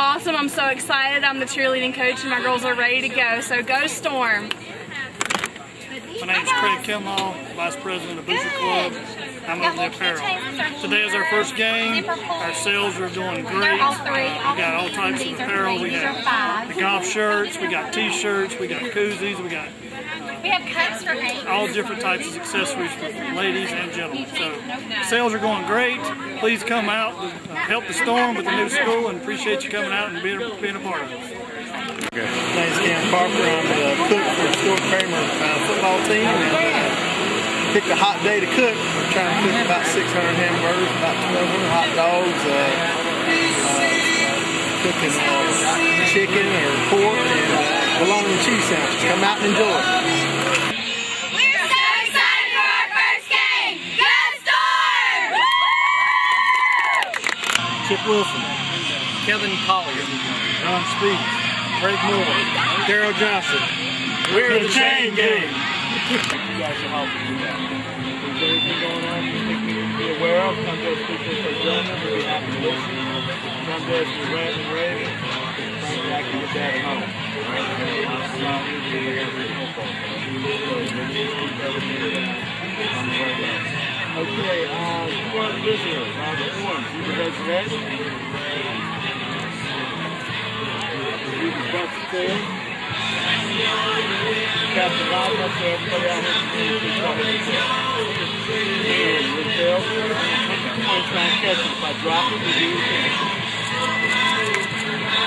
awesome. I'm so excited. I'm the cheerleading coach and my girls are ready to go. So go Storm. My name is Craig Kilmall, Vice President of Booster Club. I'm over the apparel. Today is our first game. Our sales are doing great. Uh, we got all types of apparel. We got the golf shirts, we got t-shirts, we got koozies, we got We have cups for eight. all different types of accessories for ladies and gentlemen. So sales are going great. Please come out to uh, help the storm with the new school and appreciate you coming out and being, being a part of it. My name's Cam Parker. I'm the cook for the Stuart Cramer uh, football team. And, uh, picked a hot day to cook. We're trying to cook about 600 hamburgers, about 1,200 hot dogs, uh, uh, cooking uh, chicken or pork, and bologna and cheese sandwiches. Come out and enjoy. We're so excited for our first game. Go Storm! Chip Wilson, Kevin Collier. John Speaks, Greg Moore. Daryl Johnson. We're the chain gang. You guys are helping do that. If there's anything going on you think we need to be aware of, come to us, speak to us for German. We'll be happy to listen. Come to us for rant and rave. Back to. Okay, uh, who are the visitors? Uh, the ones. You the resident? You the best sales? Captain Bob, that's everybody out here to And Littell, I'm going to catch it. If I drop it, we do the dog.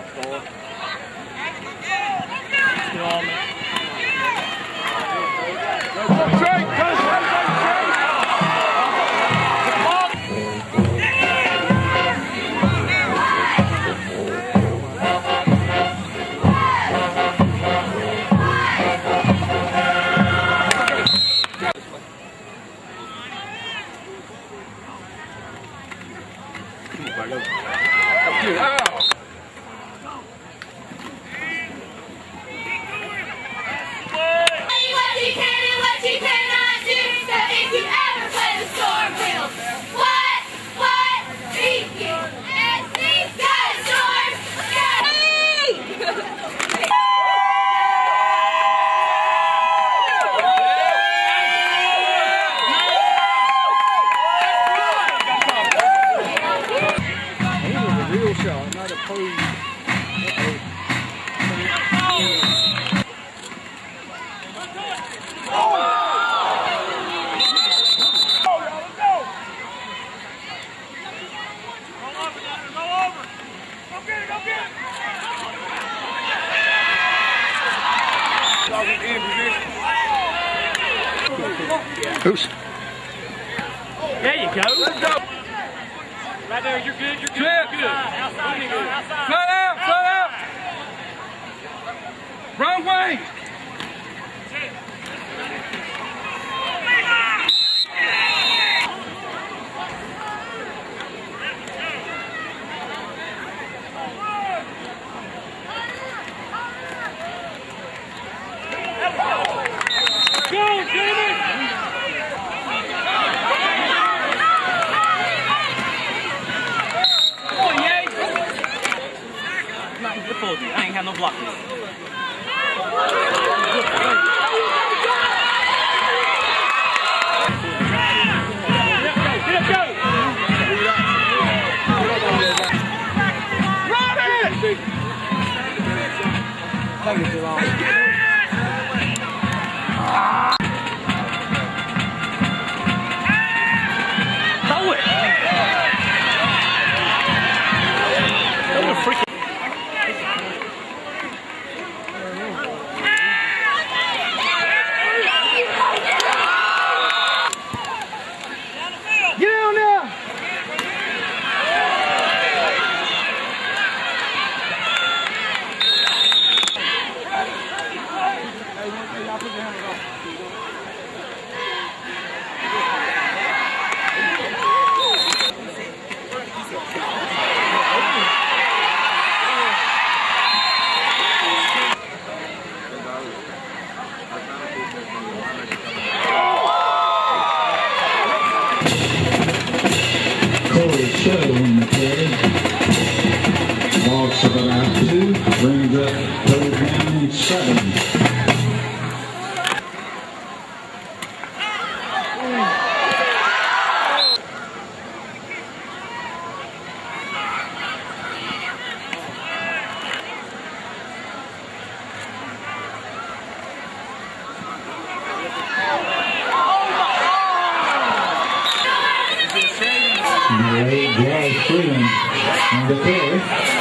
Come on, Thor. Oops. There you go. Right there, you're good, you're good. You're good. Outside, outside. Slow down, slow down. Wrong way. Fault. I ain't have no blockers. Brings up third down and seven. Eight, Gary Freeman on the.